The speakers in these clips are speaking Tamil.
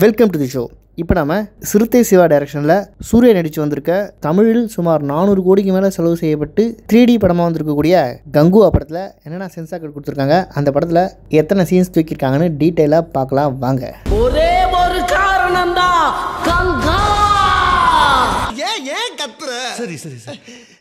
வெல்கம் டு தி ஷோ இப்போ நம்ம சிறுத்தை சிவா டைரக்ஷனில் சூர்யா நடித்து வந்திருக்க தமிழில் சுமார் நானூறு கோடிக்கு மேலே செலவு செய்யப்பட்டு த்ரீ டி படமாக வந்திருக்கக்கூடிய கங்குவா படத்தில் என்னென்ன சென்சாக்கள் கொடுத்துருக்காங்க? அந்த படத்தில் எத்தனை சீன்ஸ் தூக்கியிருக்காங்கன்னு டீட்டெயிலாக பார்க்கலாம் வாங்க. ஒரே ஒரு கத்துற. சரி சரி சரி.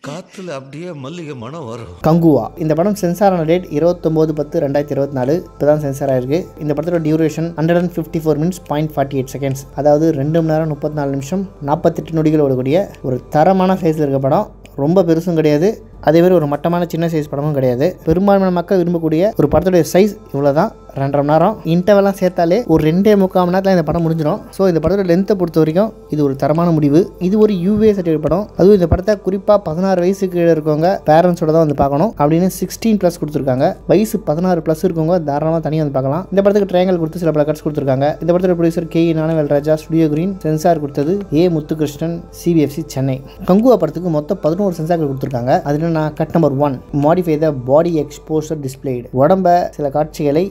காத்துல அப்படியே மல்லிகை மனம் வரும். கங்குவா இந்த படம் சென்சார் ஆன டேட் இருபத்தொம்போது பத்து ரெண்டாயிரத்தி இருபத்தி நாலு. இப்போ தான் சென்சார் ஆயிருக்கு. இந்த படத்தோட duration hundred and fifty four minutes point forty eight seconds அதாவது ரெண்டு மணி நேரம் முப்பத்தி நாலு நிமிஷம் நாற்பத்தெட்டு நொடிகள் ஓடக்கூடிய ஒரு தரமான சைஸில் இருக்க படம். ரொம்ப பெருசும் கிடையாது. அதே மாதிரி ஒரு மட்டமான சின்ன சைஸ் படமும் கிடையாது. பெரும்பான்மையான மக்கள் விரும்பக்கூடிய ஒரு படத்துடைய சைஸ் இவ்வளோ தான் ரெண்டரை மணி நேரம். இன்டர்வெல்லாம் சேர்த்தாலே ஒரு ரெண்டே முக்கால் மணி நேரத்தில் இந்த படம் முடிஞ்சிடும் ஸோ இந்த படத்தோட லென்த்தை பொறுத்த வரைக்கும் இது ஒரு தரமான முடிவு. இது ஒரு யூஏ சர்டிஃபிகேட் படம். அதுவும் இந்த படத்தை குறிப்பாக பதினாறு வயசுக்கு கீழே இருக்கவங்க பேரண்ட்ஸோட தான் வந்து பார்க்கணும். அப்படின்னு சிக்ஸ்டீன் ப்ளஸ் கொடுத்துருக்காங்க. வயசு பதினாறு ப்ளஸ் இருக்கவங்க தாராளமாக தனியாக வந்து பார்க்கலாம். இந்த படத்துக்கு ட்ரையாங்கல் கொடுத்து சில பல கட்ஸ் கொடுத்துருக்காங்க. இந்த படத்தோட producer K Gnanavel Raja Studio Green censor கொடுத்தது ஏ முத்துகிருஷ்ணன் சிபிஎஃப்சி சென்னை. கங்குவா படத்துக்கு மொத்தம் பதினோரு சென்சார்கள் கொடுத்துருக்காங்க. அதில் நான் cut number one modify the body exposure displayed உடம்ப சில காட்சிகளை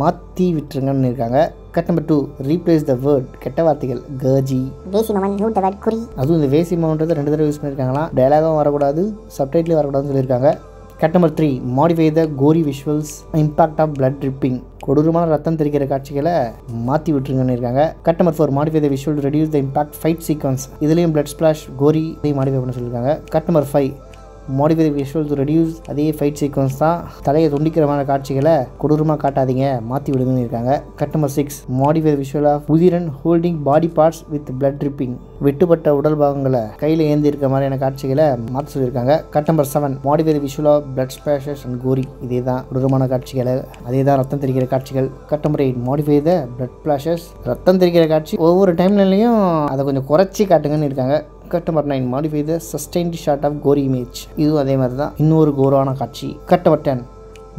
மாற்றி விட்டுருங்கன்னு இருக்காங்க. Cut number two replace the word கெட்ட வார்த்தைகள் கர்ஜி வேசி மமன் நூட் த வேர்ட் குறி. அதுவும் இந்த வேசி மவுன்றதை ரெண்டு தடவை யூஸ் பண்ணியிருக்காங்களாம் டயலாகும் வரக்கூடாது சப்டைட்லேயும் வரக்கூடாதுன்னு சொல்லியிருக்காங்க. Cut number three modify the gory visuals impact of blood dripping கொடூரமான ரத்தம் தெரிக்கிற காட்சிகளை மாற்றி விட்டுருங்கன்னு இருக்காங்க. Cut number four modify the visual reduce the impact fight sequence இதுலேயும் பிளட் ஸ்பிளாஷ் கோரி இதையும் மாடிஃபை பண்ண சொல்லியிருக்காங்க. Cut number five modify visual to reduce அதே ஃபைட் சீக்வன்ஸ் தான் தலையை துண்டிக்கிறமான காட்சிகளை கொடூரமாக காட்டாதீங்க மாற்றி விடுங்கன்னு இருக்காங்க. Cut number six modify visual of Udhiran holding body parts with blood dripping வெட்டுப்பட்ட உடல் பாகங்களை கையில் ஏந்தி இருக்க மாதிரியான காட்சிகளை மாற்ற சொல்லியிருக்காங்க. Cut number seven modify visual of blood splashes and gory இதே தான் கொடூரமான காட்சிகளை அதே தான் ரத்தம் தெரிக்கிற காட்சிகள். Cut number eight modify the blood splashes ரத்தம் தெரிக்கிற காட்சி. ஒவ்வொரு டைம்லையும் அதை கொஞ்சம் குறைச்சி காட்டுங்கன்னு இருக்காங்க. Cut number nine modify the sustained shot of gory image இதுவும் அதே மாதிரி தான். இன்னொரு கோரான காட்சி. Cut number ten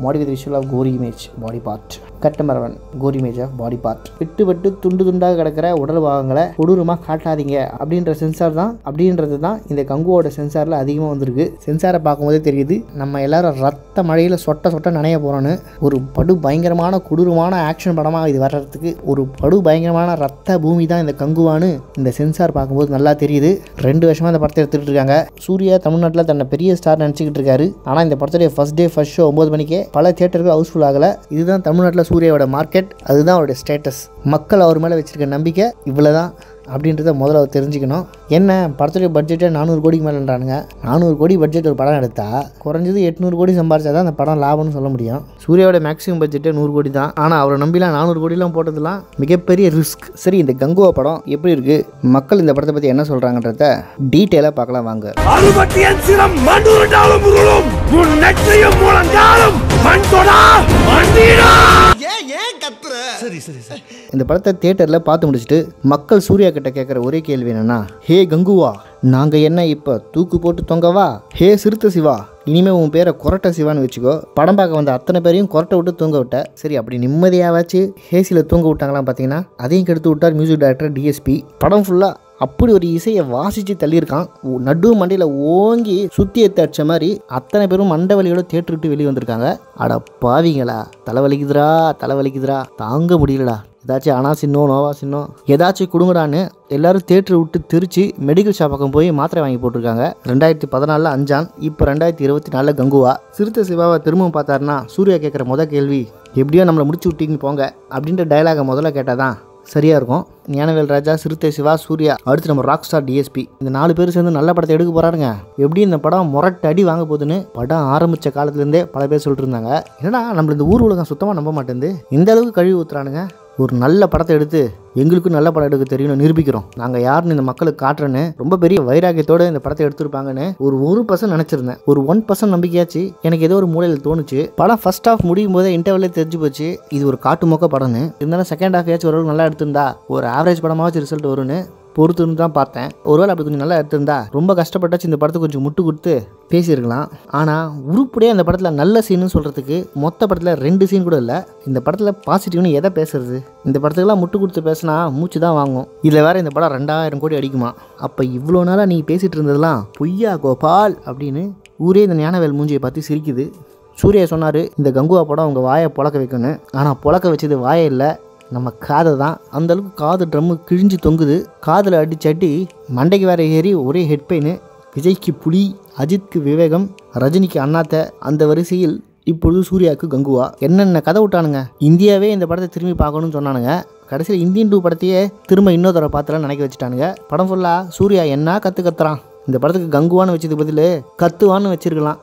modify the visual of gory image body part கட்டமரவன் gory major body part விட்டு விட்டு துண்டு துண்டாக கிடக்கிற உடல் பாகங்களை கொடூரமாக காட்டாதீங்க அப்படின்ற சென்சார் தான் அப்படின்றது தான் இந்த கங்குவோட சென்சாரில் அதிகமாக வந்திருக்கு. சென்சாரை பார்க்கும்போதே தெரியுது நம்ம எல்லாரும் ரத்த மழையில் சொட்ட சொட்ட நனைய போகிறோன்னு ஒரு படு பயங்கரமான கொடூரமான ஆக்ஷன் படமாக இது வர்றதுக்கு ஒரு படு பயங்கரமான ரத்த பூமி தான் இந்த கங்குவான்னு இந்த சென்சார் பார்க்கும்போது நல்லா தெரியுது. ரெண்டு வருஷமாக இந்த படத்தை எடுத்துகிட்டு இருக்காங்க. சூர்யா தமிழ்நாட்டில் தன்னை பெரிய ஸ்டார் நினச்சிக்கிட்டு இருக்காரு. ஆனால் இந்த படத்துடைய ஃபஸ்ட் டே ஃபஸ்ட் ஷோ ஒம்பது மணிக்கே பல தேட்டருக்கு ஹவுஸ்ஃபுல் ஆகலை. இதுதான் தமிழ்நாட்டில் சூர்யாவோட மார்க்கெட் அதுதான் அவருடைய ஸ்டேட்டஸ் மக்கள் அவர் மேலே வச்சுருக்க நம்பிக்கை இவ்வளோ தான் அப்படின்றத முதல்ல அவர் தெரிஞ்சுக்கணும். என்ன படத்துடைய பட்ஜெட்டே நானூறு கோடிக்கு மேலேன்றானுங்க. நானூறு கோடி பட்ஜெட் ஒரு படம் எடுத்தா குறைஞ்சது எட்நூறு கோடி சம்பாரிச்சா தான் அந்த படம் லாபம்னு சொல்ல முடியும். சூர்யாவோட மேக்ஸிமம் பட்ஜெட்டே நூறு கோடி தான். ஆனால் அவரை நம்பிலாம் நானூறு கோடிலாம் போட்டதெல்லாம் மிகப்பெரிய ரிஸ்க் சரி இந்த கங்குவா படம் எப்படி இருக்குது மக்கள் இந்த படத்தை பற்றி என்ன சொல்கிறாங்கன்றத டீட்டெயிலாக பார்க்கலாம் வாங்க. மண் தொடா சரி சரி சார். இந்த படத்தை தியேட்டரில் பார்த்து முடிச்சுட்டு மக்கள் சூர்யா கிட்ட கேட்குற ஒரே கேள்வி என்னன்னா ஹே கங்குவா நாங்கள் என்ன இப்போ தூக்கு போட்டு தொங்கவா? ஹே சிறுத்த சிவா இனிமேல் உன் பேரை கொரட்டை சிவான்னு வச்சுக்கோ. படம் பார்க்க வந்த அத்தனை பேரையும் கொரட்டை விட்டு தூங்க விட்ட. சரி அப்படி நிம்மதியாவாச்சு. ஹேசியில் தூங்க விட்டாங்களாம் பார்த்தீங்கன்னா அதையும் கெடுத்து விட்டார் மியூசிக் டைரக்டர் டிஎஸ்பி படம் ஃபுல்லாக அப்படி ஒரு இசையை வாசித்து தள்ளியிருக்கான். நடு மண்டையில் ஓங்கி சுற்றி ஏத்த அடிச்ச மாதிரி அத்தனை பேரும் மண்டை வலியோட தேட்டருக்கு விட்டு வெளியே வந்திருக்காங்க. அட பாவிங்களா தலை வலிக்குதுடா தலை வலிக்குதுடா. தாங்க முடியலடா. ஏதாச்சும் அனா சின்னம் நோவா சின்னம் ஏதாச்சும் கொடுங்கடான்னு எல்லாரும் தேட்டர் விட்டு திருச்சி மெடிக்கல் ஷாப் பக்கம் போய் மாத்திரை வாங்கி போட்டிருக்காங்க. ரெண்டாயிரத்தி பதினாலில் அஞ்சான் இப்போ ரெண்டாயிரத்தி இருபத்தி நாலில் கங்குவா. சிறுத்தை சிவாவை திரும்பவும் பார்த்தாருன்னா சூர்யா கேட்குற முத கேள்வி எப்படியோ நம்மளை முடிச்சு விட்டீங்க போங்க அப்படின்ற டைலாகை முதல்ல கேட்டால் தான் சரியாக இருக்கும். ஞானவேல் ராஜா சிறுத்தை சிவா சூர்யா அடுத்து நம்ம ராக் ஸ்டார் டிஎஸ்பி இந்த நாலு பேர் சேர்ந்து நல்ல படத்தை எடுக்க போகிறாருங்க எப்படி இந்த படம் முரட்டு அடி வாங்க போகுதுன்னு படம் ஆரம்பித்த காலத்துலேருந்தே பல பேர் சொல்லிட்டு இருந்தாங்க. என்னடா நம்மள இந்த ஊர் உலகம் சுத்தமாக நம்ப மாட்டேங்குது. இந்த அளவுக்கு கழுவி ஊத்துறானுங்க. ஒரு நல்ல படத்தை எடுத்து எங்களுக்கும் நல்ல படம் எடுக்க தெரியும்னு நிரூபிக்கிறோம். நாங்கள் யாருன்னு இந்த மக்களுக்கு காட்டுறேன்னு ரொம்ப பெரிய வைராக்கியத்தோட இந்த படத்தை எடுத்திருப்பாங்கன்னு ஒரு ஒரு பர்சன்ட் நினச்சிருந்தேன். ஒரு ஒன் பர்சன்ட் நம்பிக்கையாச்சு. எனக்கு ஏதோ ஒரு மூலையில் தோணுச்சு. படம் ஃபர்ஸ்ட் ஆஃப் முடியும் போதே இன்டர்வலே தெரிஞ்சு போச்சு. இது ஒரு காட்டு மொக்க படம்னு. இருந்தாலும் செகண்ட் ஹாஃப் ஏச்சு ஓரளவுக்கு நல்லா எடுத்திருந்தா ஒரு ஆவரேஜ் படமாச்சும் ரிசல்ட் வரும்னு பொறுத்துன்னு தான் பார்த்தேன். ஒருவேளை அப்படி கொஞ்சம் நல்லா எடுத்திருந்தா ரொம்ப கஷ்டப்பட்டாச்சு இந்த படத்துக்கு கொஞ்சம் முட்டு கொடுத்து பேசியிருக்கலாம். ஆனால் உருப்படியாக இந்த படத்தில் நல்ல சீனுன்னு சொல்கிறதுக்கு மொத்த படத்தில் ரெண்டு சீன் கூட இல்லை. இந்த படத்தில் பாசிட்டிவ்னு எதை பேசுறது? இந்த படத்துக்கெல்லாம் முட்டு கொடுத்து பேசினா மூச்சு தான் வாங்கும். இதில் வேறு இந்த படம் ரெண்டாயிரம் கோடி அடிக்குமா? அப்போ இவ்வளோ நாளாக நீ பேசிகிட்டு இருந்ததெல்லாம் பொய்யா கோபால் அப்படின்னு ஊரே இந்த ஞானவேல் மூஞ்சியை பார்த்து சிரிக்குது. சூர்யா சொன்னார் இந்த கங்குவா படம் உங்கள் வாயை புழக்க வைக்கணும் ஆனால் புழக்க வச்சது வாயை இல்லை. நம்ம காதை தான். அந்தளவுக்கு காது ட்ரம்மு கிழிஞ்சு தொங்குது. காதில் அடிச்சு அடி மண்டைக்கு வேற ஏறி ஒரே ஹெட் பெயின் விஜய்க்கு புலி அஜித்க்கு விவேகம் ரஜினிக்கு அண்ணாத்த அந்த வரிசையில் இப்பொழுது சூர்யாவுக்கு கங்குவா. என்னென்ன கதை விட்டானுங்க? இந்தியாவே இந்த படத்தை திரும்பி பார்க்கணும்னு சொன்னானுங்க. கடைசியில் இந்தியன் டூ படத்தையே திரும்ப இன்னொரு தடவை பார்த்துலாம் நினைக்க வச்சுட்டானுங்க. படம் ஃபுல்லாக சூர்யா என்ன கற்று கத்துறான்? இந்த படத்துக்கு கங்குவான்னு வச்சதுக்கு பதில் கத்துவான்னு வச்சிருக்கலாம்.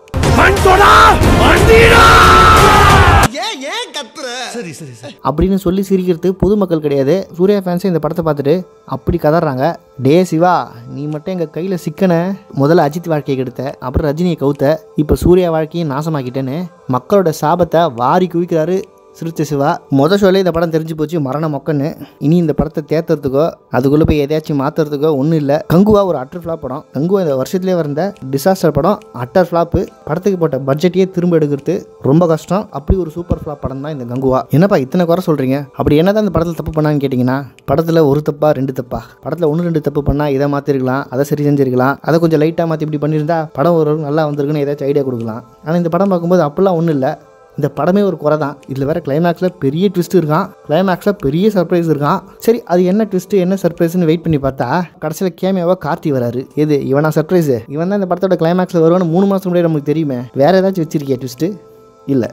சரி சரி சரி. அப்படின்னு சொல்லி சிரிக்கிறது பொதுமக்கள் கிடையாது. சூர்யா ஃபேன்ஸே இந்த படத்தை பார்த்துட்டு அப்படி கதறாங்க. டே சிவா நீ மட்டும் எங்கள் கையில் சிக்கன முதல்ல அஜித் வாழ்க்கையை கெடுத்த அப்புறம் ரஜினியை கவுத்த இப்போ சூர்யா வாழ்க்கையை நாசமாக்கிட்டேன்னு மக்களோட சாபத்தை வாரி குவிக்கிறாரு சிறுத்தை சிவா மொதல் ஷோலே இந்த படம் தெரிஞ்சு போச்சு மரண மொக்கன்னு. இனி இந்த படத்தை தேத்துறதுக்கோ அதுக்குள்ளே போய் எதையாச்சும் மாற்றுறதுக்கோ ஒன்றும் இல்லை. கங்குவா ஒரு அட்டர் ஃப்ளாப் படம். கங்குவா இந்த வருஷத்துலேயே வந்த டிசாஸ்டர் படம். அட்டர் ஃப்ளாப்பு படத்துக்கு போட்ட பட்ஜெட்டையே திரும்ப எடுக்கிறது ரொம்ப கஷ்டம். அப்படி ஒரு சூப்பர் ஃப்ளாப் படம் தான் இந்த கங்குவா. என்னப்பா இத்தனை குறை சொல்கிறீங்க அப்படி என்ன தான் இந்த படத்தில் தப்பு பண்ணான்னு கேட்டிங்கன்னா படத்தில் ஒரு தப்பா ரெண்டு தப்பா. படத்தில் ஒன்று ரெண்டு தப்பு பண்ணால் இதை மாற்றிருக்கலாம் அதை சரி செஞ்சிருக்கலாம் அதை கொஞ்சம் லைட்டாக மாற்றி இப்படி பண்ணியிருந்தா படம் ஒரு நல்லா வந்திருக்குன்னு ஏதாச்சும் ஐடியா கொடுக்கலாம். ஆனால் இந்த படம் பார்க்கும்போது அப்படிலாம் ஒன்றும் இல்லை. இந்த படமே ஒரு குறை தான். இதில் வேற கிளைமேக்ஸில் பெரிய ட்விஸ்ட் இருக்கான். கிளைமேக்ஸில் பெரிய சர்ப்ரைஸ் இருக்கான். சரி அது என்ன ட்விஸ்ட்டு என்ன சர்ப்ரைஸ்னு வெயிட் பண்ணி பார்த்தா கடைசியில் கேமியாவாக கார்த்தி வராரு. எது இவனா சர்ப்ரைஸ் இவன் தான் இந்த படத்தோட கிளைமேக்ஸில் வருவான்னு மூணு மாதம் முன்னாடி நமக்கு தெரியுமே. வேறு ஏதாச்சும் வச்சிருக்கியா ட்விஸ்ட்டு இல்லை.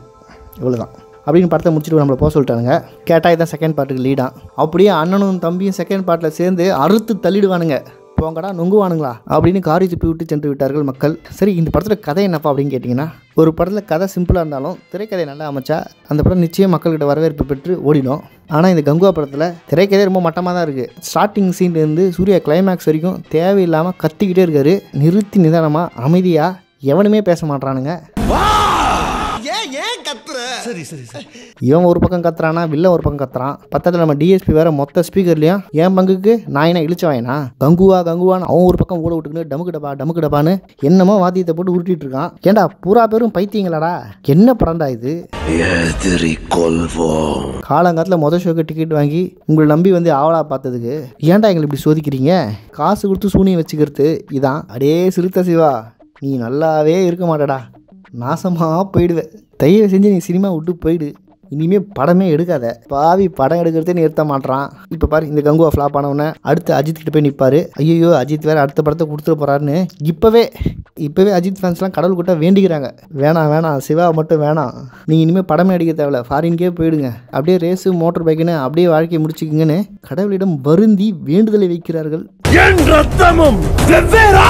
இவ்வளோதான் அப்படின்னு படத்தை முடிச்சுட்டு நம்மளை போக சொல்லிட்டானுங்க. கேட்டால் இதான் செகண்ட் பார்ட்டுக்கு லீடான் அப்படியே அண்ணனும் தம்பியும் செகண்ட் பார்ட்டில் சேர்ந்து அறுத்து தள்ளிடுவானுங்க. போங்கடா நொங்குவானுங்களா? அப்படின்னு காரி துப்பி விட்டு சென்று விட்டார்கள் மக்கள். சரி இந்த படத்தில் கதை என்னப்பா அப்படின்னு கேட்டிங்கன்னா ஒரு படத்தில் கதை சிம்பிளாக இருந்தாலும் திரைக்கதை நல்லா அமைச்சா அந்த படம் நிச்சயம் மக்கள்கிட்ட வரவேற்பு பெற்று ஓடிடும். ஆனால் இந்த கங்குவா படத்தில் திரைக்கதை ரொம்ப மட்டமாக தான் இருக்குது ஸ்டார்டிங் சீன்லேருந்து சூர்யா கிளைமேக்ஸ் வரைக்கும் தேவையில்லாமல் கத்திக்கிட்டே இருக்காரு. நிறுத்தி நிதானமாக அமைதியாக எவனுமே பேச மாட்றானுங்க சரி சரி சரி. இவன் ஒரு பக்கம் கத்துறானா வில்ல ஒரு பக்கம் கத்துறான். பக்கத்தில் நம்ம டிஎஸ்பி வேற மொத்த ஸ்பீக்கர்லையும் என் பங்குக்கு? நான் என்ன இழிச்சவாயனா கங்குவா கங்குவான்னு அவன் ஒரு பக்கம் ஓட விட்டுக்கின்னு டமுக்கு டப்பா டமுக்கு டப்பான்னு என்னமோ வாத்தியத்தை போட்டு உருட்டிட்டு இருக்கான். ஏன்டா பூரா பேரும் பைத்தியங்களாடா? என்ன படம்டா இது? காலங்காலத்தில் மொதல் ஷோக்கு டிக்கெட் வாங்கி உங்களை நம்பி வந்து ஆவலா பார்த்ததுக்கு ஏன்டா எங்களை இப்படி சோதிக்கிறீங்க? காசு கொடுத்து சூனியம் வச்சுக்கிறது இதான். அடே சிறுத்த சிவா நீ நல்லாவே இருக்க மாட்டடா. நாசமாக போயிடுவே. தயவு செஞ்சு நீ சினிமா விட்டு போயிடு. இனிமே படமே எடுக்காத. பாவி படம் எடுக்கிறதே நிறுத்த மாட்டான் இப்போ பாரு இந்த கங்குவா ஃப்ளாப் ஆனவுடனே அடுத்து அஜித் கிட்ட போய் நிற்பாரு ஐயோ அஜித் வேற அடுத்த படத்தை கொடுத்துட போறாருன்னு. இப்போவே இப்போவே அஜித் ஃபேன்ஸ்லாம் கடவுள் கூட்ட வேண்டிக்கிறாங்க. வேணாம் வேணாம் சிவா மட்டும் வேணாம். நீங்கள் இனிமேல் படமே அடிக்க தேவையில்ல. ஃபாரின்கே போயிடுங்க. அப்படியே ரேஸு மோட்டர் பைக்குன்னு அப்படியே வாழ்க்கையை முடிச்சுக்கிங்கன்னு கடவுளிடம் வருந்தி வேண்டுதலை வைக்கிறார்கள் என் ரத்தமும் வெவ்வேறா.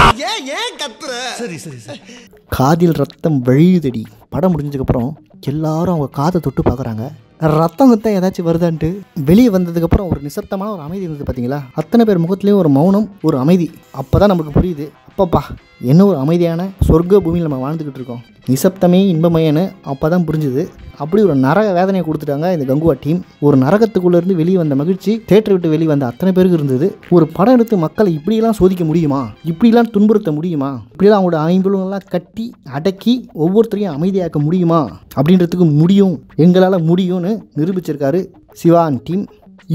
சரி சரி சரி. காதில் ரத்தம் வழியுதடி. படம் முடிஞ்சதுக்கப்புறம் எல்லாரும் அவங்க காதை தொட்டு பார்க்குறாங்க. ரத்தம் கத்தம் ஏதாச்சும் வருதான்ட்டு வெளியே வந்ததுக்கப்புறம் ஒரு நிசப்தமான ஒரு அமைதி இருந்தது பார்த்தீங்களா? அத்தனை பேர் முகத்துலேயும் ஒரு மௌனம் ஒரு அமைதி. அப்போ தான் நமக்கு புரியுது. அப்பப்பா என்ன ஒரு அமைதியான சொர்க்க பூமியில் நம்ம வாழ்ந்துக்கிட்டு இருக்கோம். நிசப்தமே இன்பமயன்னு அப்போ தான் புரிஞ்சுது. அப்படி ஒரு நரக வேதனையை கொடுத்துட்டாங்க இந்த கங்குவா டீம். ஒரு நரகத்துக்குள்ளேருந்து வெளியே வந்த மகிழ்ச்சி தேட்டரை விட்டு வெளியே வந்த அத்தனை பேருக்கு இருந்தது. ஒரு படம் எடுத்து மக்களை இப்படியெல்லாம் சோதிக்க முடியுமா? இப்படிலாம் துன்புறுத்த முடியுமா? இப்படிலாம் அவங்களோட ஐம்புலங்கள்லாம் கட்டி அடக்கி ஒவ்வொருத்தரையும் அமைதியாக்க முடியுமா? அப்படின்றதுக்கு முடியும். எங்களால் முடியும்னு நிரூபிச்சிருக்காரு சிவான் டீம்.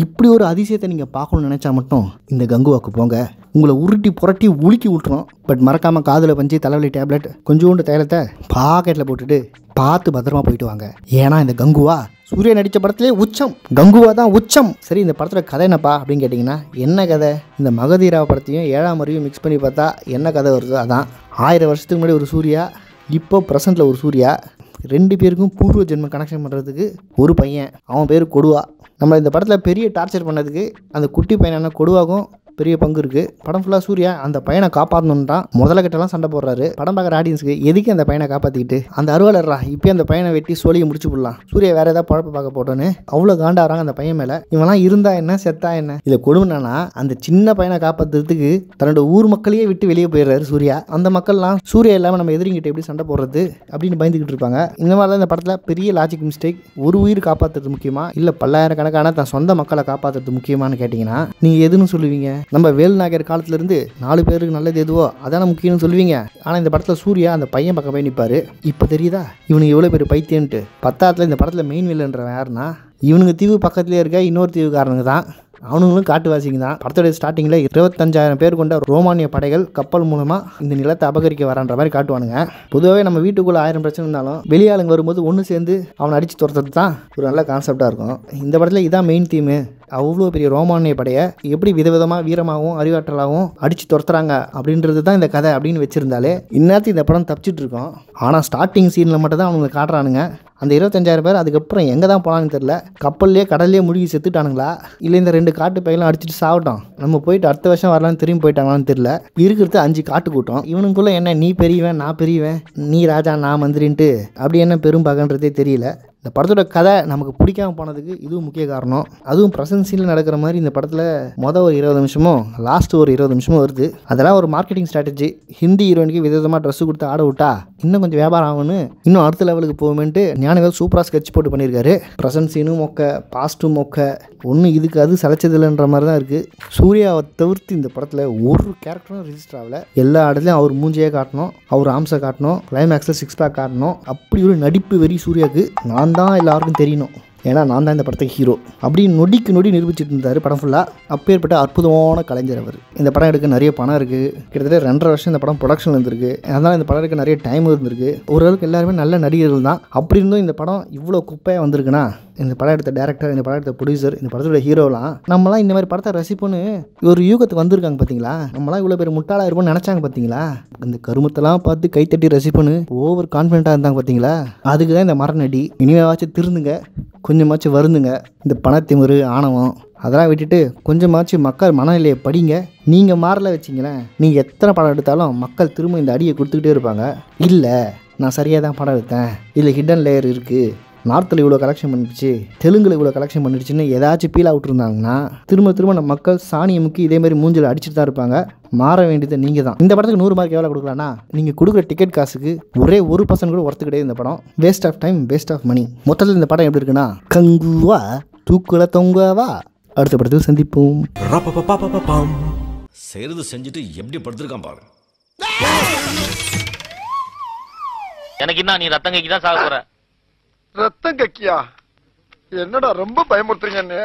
இப்படி ஒரு அதிசயத்தை நீங்கள் பார்க்கணும்னு நினச்சா மட்டும் இந்த கங்குவாக்கு போங்க. உங்களை உருட்டி புரட்டி உலுக்கி விட்டுரும் பட் மறக்காமல் காதில் பஞ்சு தலைவலி டேப்லெட் கொஞ்சோண்டு தைலத்தை பாக்கெட்டில் போட்டுட்டு பார்த்து பத்திரமா போயிட்டு வாங்க. ஏன்னா இந்த கங்குவா சூர்யா நடித்த படத்திலே உச்சம். கங்குவா தான் உச்சம். சரி இந்த படத்தோட கதை என்னப்பா அப்படின்னு கேட்டிங்கன்னா என்ன கதை? இந்த மகதீரா படத்தையும் ஏழாம் அறிவையும் மிக்ஸ் பண்ணி பார்த்தா என்ன கதை வருதோ அதான். ஆயிரம் வருஷத்துக்கு முன்னாடி ஒரு சூர்யா இப்போ ப்ரெசண்ட்டில் ஒரு சூர்யா. ரெண்டு பேருக்கும் பூர்வ ஜென்ம கனெக்ஷன் பண்ணுறதுக்கு ஒரு பையன். அவன் பேர் கொடுவா. நம்ம இந்த படத்தில் பெரிய டார்ச்சர் பண்ணதுக்கு அந்த குட்டி பையனான கொடுவாகும் பெரிய பங்கு இருக்குது படம் ஃபுல்லாக சூர்யா அந்த பையனை காப்பாற்றணுன்றான் முதல்ல கிட்டலாம் சண்டை போடுறாரு. படம் பார்க்குற ஆடியன்ஸுக்கு எதுக்கு அந்த பையனை காப்பாற்றிக்கிட்டு அந்த அறுவாளர்ரா இப்போ அந்த பையனை வெட்டி சோழியை முடிச்சு போடலாம். சூர்யா வேற ஏதாவது பழப்ப பார்க்க போட்டோன்னு அவ்வளோ காண்டாடுறாங்க அந்த பையன் மேலே. இவெல்லாம் இருந்தா என்ன செத்தா என்ன? இதை கொடுமைனா அந்த சின்ன பையனை காப்பாற்றுறதுக்கு தன்னோட ஊர் மக்களையே விட்டு வெளியே போயிடுறாரு சூர்யா. அந்த மக்கள்லாம் சூர்யா இல்லாமல் நம்ம எதிரிங்கிட்ட எப்படி சண்டை போடுறது அப்படின்னு பயந்துக்கிட்டு இருப்பாங்க. இந்த மாதிரி தான் இந்த படத்தில் பெரிய லாஜிக் மிஸ்டேக் ஒரு உயிர் காப்பாற்றுறது முக்கியமா? இல்லை பல்லாயிரக்கணக்கான தன் சொந்த மக்களை காப்பாற்றுறது முக்கியமானு கேட்டிங்கன்னா நீங்கள் எதுன்னு சொல்லுவீங்க? நம்ம வேலுநாயகர் காலத்துலேருந்து நாலு பேருக்கு நல்லது எதுவோ அதான முக்கியம்னு சொல்லுவீங்க. ஆனால் இந்த படத்தில் சூர்யா அந்த பையன் பக்கம் போய் இப்போ தெரியுதா? இவனுக்கு எவ்வளோ பேர் பைத்தியன்ட்டு பத்தாத்தில் இந்த படத்தில் மெயின் வில்லன்றவன் யாருன்னா இவனுங்க தீவு பக்கத்துலேயே இருக்க இன்னொரு தீவுக்காரனுங்க தான். அவனுங்களும் காட்டுவாசிங்க தான். படத்துடைய ஸ்டார்டிங்கில் இருபத்தஞ்சாயிரம் பேர் கொண்ட ரோமானிய படைகள் கப்பல் மூலமாக இந்த நிலத்தை அபகரிக்க வரான்ற மாதிரி காட்டுவானுங்க. பொதுவாகவே நம்ம வீட்டுக்குள்ளே ஆயிரம் பிரச்சனை இருந்தாலும் வெளியாளுங்க வரும்போது ஒன்று சேர்ந்து அவனை அடித்து துரத்துறது தான் ஒரு நல்ல கான்செப்டாக இருக்கும். இந்த படத்தில் இதான் மெயின் தீமு அவ்வளோ பெரிய ரோமானிய படையை எப்படி விதவிதமாக வீரமாகவும் அறிவாற்றலாகவும் அடித்து துரத்துறாங்க அப்படின்றது தான் இந்த கதை அப்படின்னு வச்சுருந்தாலே இந்நேரத்துக்கு இந்த படம் தப்பிச்சிட்டு இருக்கோம். ஆனால் ஸ்டார்டிங் சீனில் மட்டும் தான் அவங்க காட்டுறானுங்க. அந்த இருபத்தஞ்சாயிரம் பேர் அதுக்கப்புறம் எங்கே தான் போனான்னு தெரில கப்பல்லையே கடல்லே முழுகி செத்துட்டானுங்களா? இல்லை இந்த ரெண்டு காட்டு பையெல்லாம் அடிச்சுட்டு சாப்பிட்டோம் நம்ம போயிட்டு அடுத்த வருஷம் வரலான்னு திரும்பி போயிட்டாங்களான்னு தெரில இருக்கிறது அஞ்சு காட்டு கூட்டம். இவனுக்குள்ளே என்ன நீ பெரியவன் நான் பெரியவன் நீ ராஜா நான் மந்திரின்ட்டு அப்படி என்ன பெரும் பகன்றதே தெரியல. இந்த படத்தோட கதை நமக்கு பிடிக்காம போனதுக்கு இதுவும் முக்கிய காரணம். அதுவும் ப்ரெசன்ட் சீனில் நடக்கிற மாதிரி இந்த படத்தில் மொதல் ஒரு இருபது நிமிஷமும் லாஸ்ட் ஒரு இருபது நிமிஷமும் வருது. அதெல்லாம் ஒரு மார்க்கெட்டிங் ஸ்ட்ராட்டஜி ஹிந்தி ஹீரோயினுக்கு விதவிதமாக ட்ரெஸ் கொடுத்து ஆட விட்டா இன்னும் கொஞ்சம் வியாபாரம் ஆகும்னு இன்னும் அடுத்த லெவலுக்கு போகுமென்ட்டு ஞானவேல் சூப்பராக ஸ்கெட்ச் போட்டு பண்ணியிருக்காரு. ப்ரெசன்ட் சீனும் மொக்க பாஸ்ட்டும் மொக்க. ஒன்றும் இதுக்கு அது சளைச்சதில்லைன்ற மாதிரி தான் இருக்குது சூர்யாவை தவிர்த்து இந்த படத்தில் ஒரு கேரக்டரும் ரிஜிஸ்டர் ஆகலை. எல்லா இடத்துலையும் அவர் மூஞ்சியே காட்டணும் அவர் ஆம்சை காட்டணும் கிளைமேக்ஸில் சிக்ஸ் பேக் காட்டணும். அப்படி ஒரு நடிப்பு வெறி சூர்யாவுக்கு நான் தான் எல்லாருக்கும் தெரியணும். ஏன்னா நான் தான் இந்த படத்துக்கு ஹீரோ அப்படின்னு நொடிக்கு நொடி நிரூபிச்சிட்டு இருந்தார் படம் ஃபுல்லாக அப்பேற்பட்ட அற்புதமான கலைஞர் அவர். இந்த படம் எடுக்க நிறைய பணம் இருக்குது கிட்டத்தட்ட ரெண்டரை வருஷம் இந்த படம் ப்ரொடக்ஷன் இருந்திருக்கு. அதனால் இந்த படம் எடுக்க நிறைய டைம் இருந்திருக்கு. ஓரளவுக்கு எல்லாருமே நல்ல நடிகர்கள் தான். அப்படி இருந்தும் இந்த படம் இவ்வளோ குப்பையாக வந்திருக்குன்னா இந்த படம் எடுத்த டேரக்டர் இந்த படம் எடுத்த ப்ரொடியூசர் இந்த படத்தோட ஹீரோலாம் நம்மலாம் இந்த மாதிரி படத்தை ரசிப்போன்னு ஒரு யூகத்துக்கு வந்திருக்காங்க பார்த்தீங்களா நம்மலாம் இவ்வளோ பேர் முட்டாளாக இருப்போம்னு நினச்சாங்க பார்த்தீங்களா இந்த கருமத்தெல்லாம் பார்த்து கைத்தட்டி ரசிப்போன்னு ஓவர் கான்ஃபிடண்ட்டாக இருந்தாங்க பார்த்தீங்களா அதுக்கு தான் இந்த மரநடி இனிமேவாச்சும் திருந்துங்க. கொஞ்சமாச்சும் வருந்துங்க. இந்த பணத்திமுரு ஆணவம் அதெல்லாம் விட்டுட்டு கொஞ்சமாச்சும் மக்கள் மனநிலையை படிங்க. நீங்கள் மாறல வச்சிங்களேன். நீங்கள் எத்தனை படம் எடுத்தாலும் மக்கள் திரும்ப இந்த அடியை கொடுத்துக்கிட்டே இருப்பாங்க. இல்லை நான் சரியாக தான் படம் எடுத்தேன். இதில் ஹிடன் லேயர் இருக்குது நார்த்தில் இவ்வளோ கலெக்ஷன் பண்ணிடுச்சு தெலுங்கில் இவ்வளோ கலெக்ஷன் பண்ணிடுச்சுன்னு ஏதாச்சும் பீல் விட்டுருந்தாங்கன்னா திரும்ப திரும்ப நம்ம மக்கள் சாணியை முக்கி இதே மாதிரி மூஞ்சில் அடிச்சுட்டு தான் இருப்பாங்க. மாற வேண்டியது நீங்கள் தான் இந்த படத்துக்கு நூறு மார்க் எவ்வளோ கொடுக்கலாம்னா நீங்கள் கொடுக்குற டிக்கெட் காசுக்கு ஒரே ஒரு பர்சன்ட் கூட ஒர்த்து கிடையாது இந்த படம். Waste of time waste of money மொத்தத்தில் இந்த படம் எப்படி இருக்குன்னா கங்குவா தூக்குல தொங்குவா? அடுத்த படத்தில் சந்திப்போம். செய்யறது செஞ்சுட்டு எப்படி படுத்திருக்கான் பாரு. எனக்கு என்ன நீ ரத்தம் கைக்கு தான் சாக போற. ரத்தம் கக்கியா? என்னடா ரொம்ப பயமுறுத்துறீங்க என்ன